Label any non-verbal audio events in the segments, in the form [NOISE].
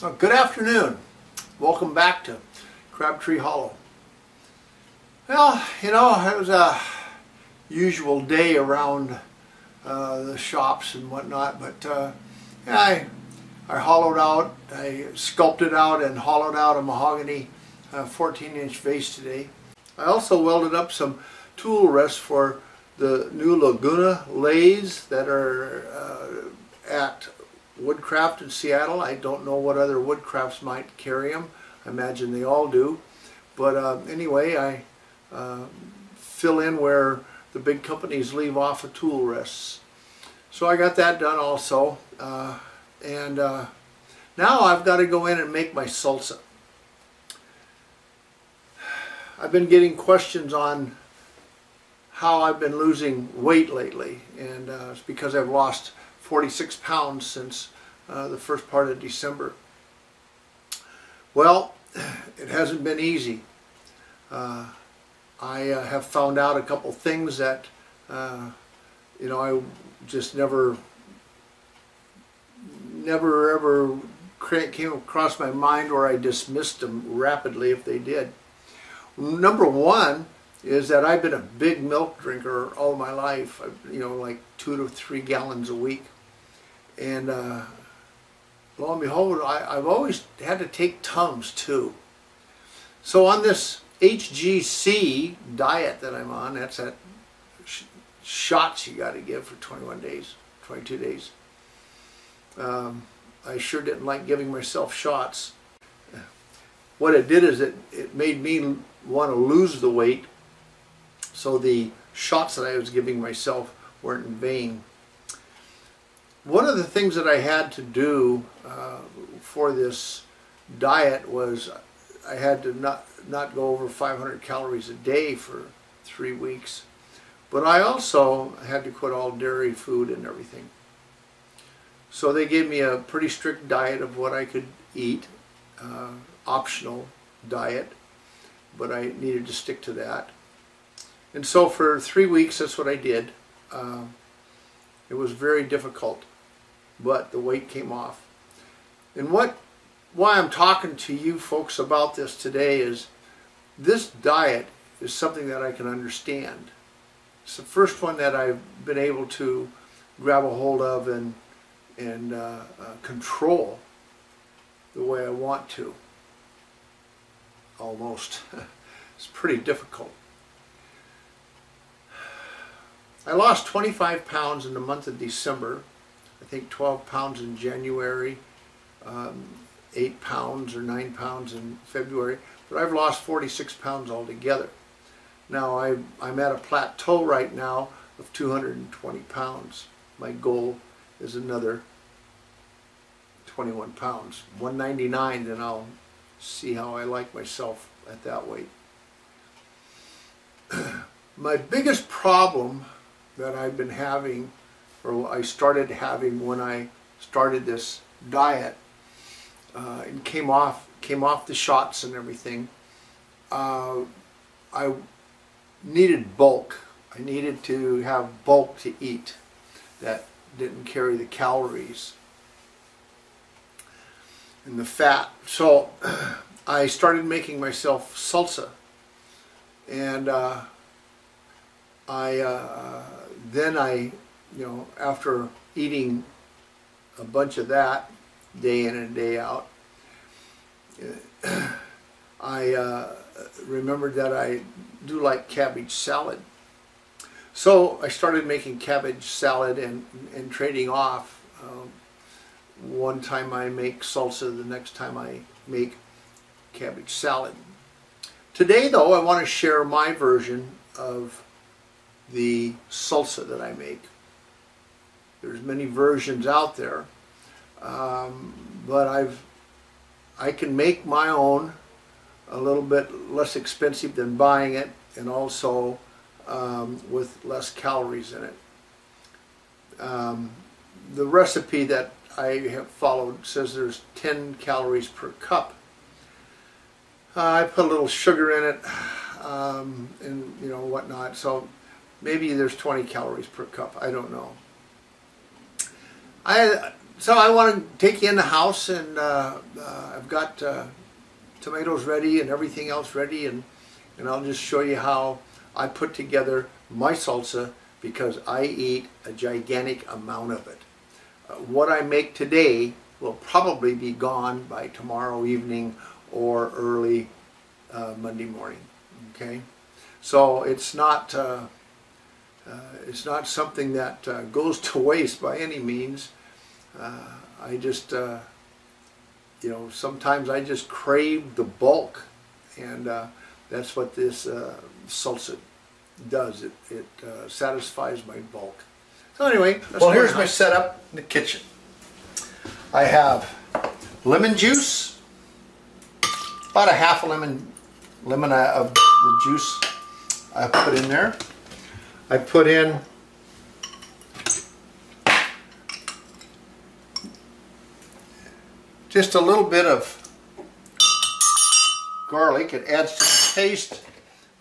Good afternoon. Welcome back to Crabtree Hollow. Well, you know, it was a usual day around uh, the shops and whatnot, but uh, I, I hollowed out, I sculpted out and hollowed out a mahogany 14-inch uh, vase today. I also welded up some tool rests for the new Laguna lathes that are uh, at Woodcraft in Seattle. I don't know what other Woodcrafts might carry them. I imagine they all do. But uh, anyway, I uh, fill in where the big companies leave off of tool rests. So I got that done also. Uh, and uh, now I've got to go in and make my salsa. I've been getting questions on how I've been losing weight lately and uh, it's because I've lost 46 pounds since uh, the first part of December. Well, [SIGHS] it hasn't been easy. Uh, I uh, have found out a couple things that, uh, you know, I just never, never ever came across my mind or I dismissed them rapidly if they did. Number one is that I've been a big milk drinker all my life, you know, like two to three gallons a week. And uh, lo and behold, I, have always had to take Tums too. So on this HGC diet that I'm on, that's that sh shots you got to give for 21 days, 22 days. Um, I sure didn't like giving myself shots. What it did is it, it made me want to lose the weight so the shots that I was giving myself weren't in vain one of the things that I had to do uh, for this diet was I had to not not go over 500 calories a day for three weeks. But I also had to quit all dairy food and everything. So they gave me a pretty strict diet of what I could eat uh, optional diet but I needed to stick to that. And so for three weeks that's what I did. Uh, it was very difficult but the weight came off. And what why I'm talking to you folks about this today is this diet is something that I can understand. It's the first one that I've been able to grab a hold of and and uh, uh, control the way I want to. Almost. [LAUGHS] it's pretty difficult. I lost 25 pounds in the month of December I think 12 pounds in January, um, 8 pounds or 9 pounds in February, but I've lost 46 pounds altogether. Now I, I'm at a plateau right now of 220 pounds. My goal is another 21 pounds. 199 then I'll see how I like myself at that weight. [CLEARS THROAT] My biggest problem that I've been having or I started having when I started this diet uh, and came off came off the shots and everything. Uh, I needed bulk. I needed to have bulk to eat that didn't carry the calories and the fat. So [CLEARS THROAT] I started making myself salsa and uh, I uh, then I you know, after eating a bunch of that day in and day out, [CLEARS THROAT] I uh, remembered that I do like cabbage salad. So I started making cabbage salad and, and trading off. Um, one time I make salsa, the next time I make cabbage salad. Today though I want to share my version of the salsa that I make. There's many versions out there, um, but I've I can make my own a little bit less expensive than buying it, and also um, with less calories in it. Um, the recipe that I have followed says there's 10 calories per cup. Uh, I put a little sugar in it, um, and you know whatnot. So maybe there's 20 calories per cup. I don't know. I so I want to take you in the house, and uh, uh, I've got uh, tomatoes ready and everything else ready, and and I'll just show you how I put together my salsa because I eat a gigantic amount of it. Uh, what I make today will probably be gone by tomorrow evening or early uh, Monday morning. Okay, so it's not. Uh, it's not something that uh, goes to [LAUGHS] waste by any means. Uh, I just, uh, you know, sometimes I just crave the bulk, and uh, that's what this uh, salsa does. It, it satisfies my bulk. So anyway, well, here's my setup in the kitchen. I have lemon juice, about a half a lemon, lemon of the juice I put in there. I put in just a little bit of garlic. It adds to the taste,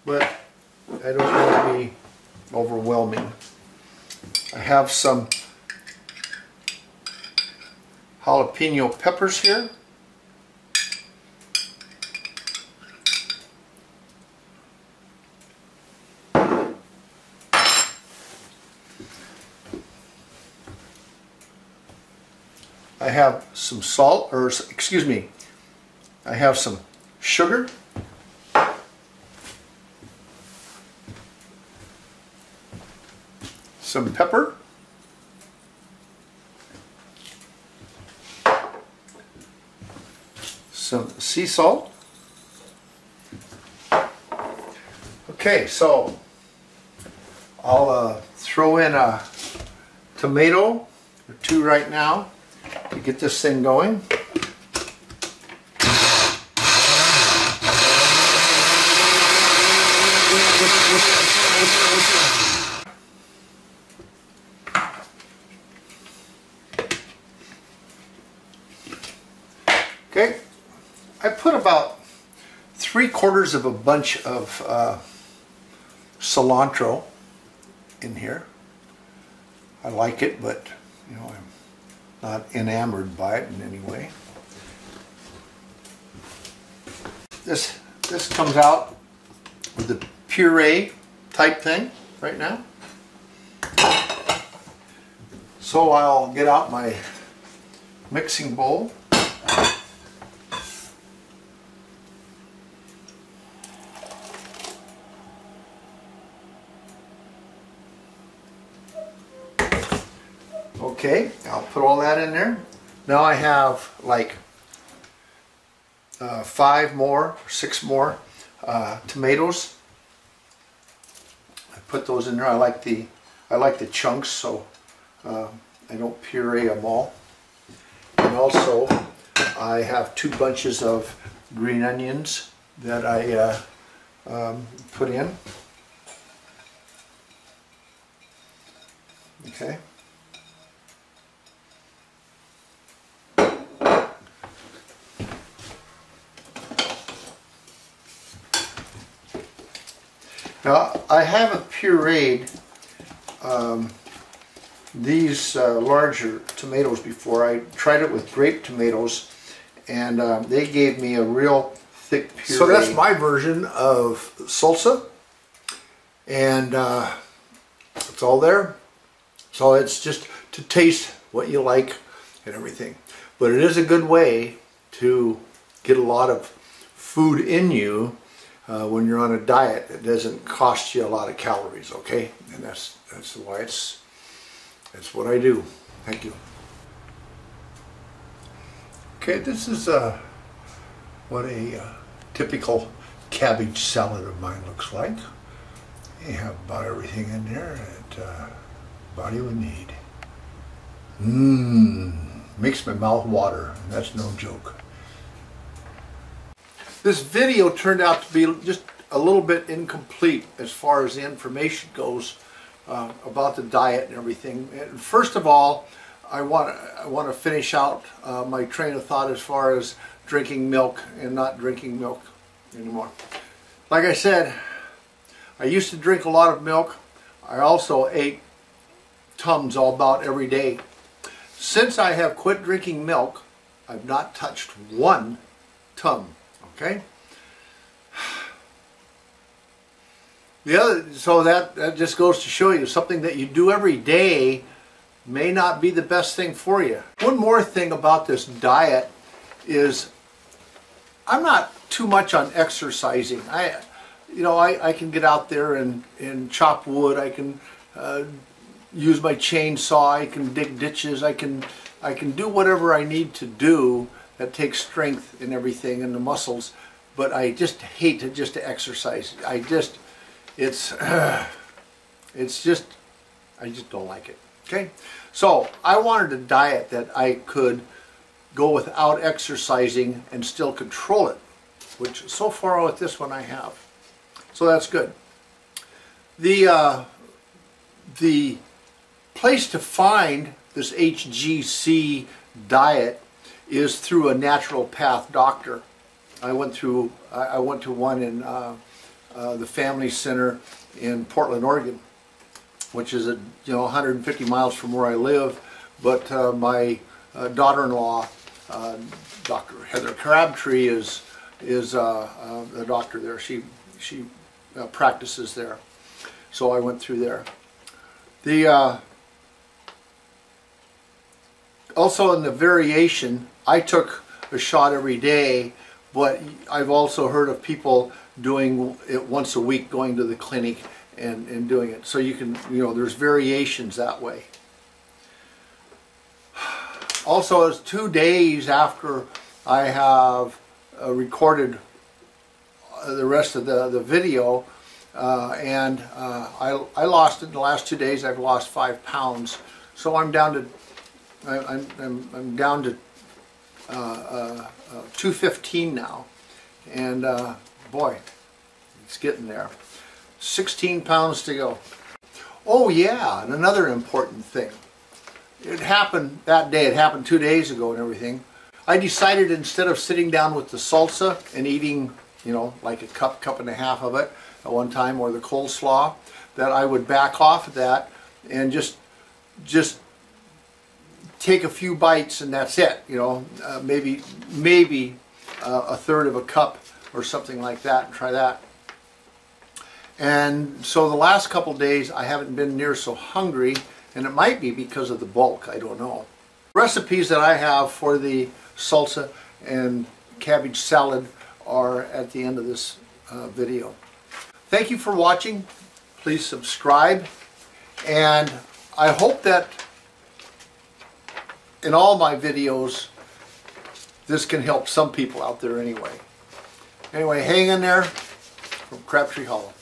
but I don't want to be overwhelming. I have some jalapeno peppers here. Have some salt, or excuse me, I have some sugar. Some pepper. Some sea salt. Okay, so I'll uh, throw in a tomato or two right now to get this thing going. Okay, I put about three quarters of a bunch of uh, cilantro in here. I like it, but you know, I'm not enamored by it in any way. This, this comes out with the puree type thing right now. So I'll get out my mixing bowl. Okay, I'll put all that in there. Now I have like uh, five more, six more uh, tomatoes. I put those in there. I like the I like the chunks, so uh, I don't puree them all. And also, I have two bunches of green onions that I uh, um, put in. Okay. Now I haven't pureed um, these uh, larger tomatoes before. I tried it with grape tomatoes and um, they gave me a real thick puree. So that's my version of salsa and uh, it's all there. So it's just to taste what you like and everything. But it is a good way to get a lot of food in you uh, when you're on a diet, it doesn't cost you a lot of calories, okay? And that's that's why it's that's what I do. Thank you. Okay, this is uh, what a uh, typical cabbage salad of mine looks like. You have about everything in there that uh, body would need. Mmm, makes my mouth water. That's no joke. This video turned out to be just a little bit incomplete as far as the information goes uh, about the diet and everything. And first of all, I want I want to finish out uh, my train of thought as far as drinking milk and not drinking milk anymore. Like I said, I used to drink a lot of milk. I also ate Tums all about every day. Since I have quit drinking milk, I've not touched one tongue. Okay? The other, so that, that just goes to show you something that you do every day may not be the best thing for you. One more thing about this diet is I'm not too much on exercising. I, you know, I, I can get out there and, and chop wood. I can uh, use my chainsaw. I can dig ditches. I can I can do whatever I need to do that takes strength and everything and the muscles. But I just hate to just to exercise. I just it's [CLEARS THROAT] it's just I just don't like it. Okay, so I wanted a diet that I could go without exercising and still control it, which so far with this one I have. So that's good. The uh, the place to find this HGC diet is through a naturopath doctor. I went through I went to one in uh, uh, the Family Center in Portland, Oregon, which is a you know 150 miles from where I live. But uh, my uh, daughter-in-law, uh, Dr. Heather Crabtree, is is uh, a doctor there. She she practices there, so I went through there. The also in the variation, I took a shot every day, but I've also heard of people doing it once a week, going to the clinic and, and doing it. So you can, you know, there's variations that way. Also, it's two days after I have uh, recorded uh, the rest of the, the video, uh, and uh, I, I lost in the last two days. I've lost five pounds, so I'm down to I'm, I'm, I'm down to 215 now, and uh, boy, it's getting there. 16 pounds to go. Oh yeah, and another important thing. It happened that day, it happened two days ago and everything. I decided instead of sitting down with the salsa and eating, you know, like a cup, cup and a half of it at one time, or the coleslaw, that I would back off of that and just, just take a few bites and that's it. You know, uh, maybe, maybe uh, a third of a cup or something like that and try that. And so the last couple days I haven't been near so hungry and it might be because of the bulk, I don't know. Recipes that I have for the salsa and cabbage salad are at the end of this uh, video. Thank you for watching. Please subscribe and I hope that in all my videos this can help some people out there anyway. Anyway, hang in there from Crabtree Hollow.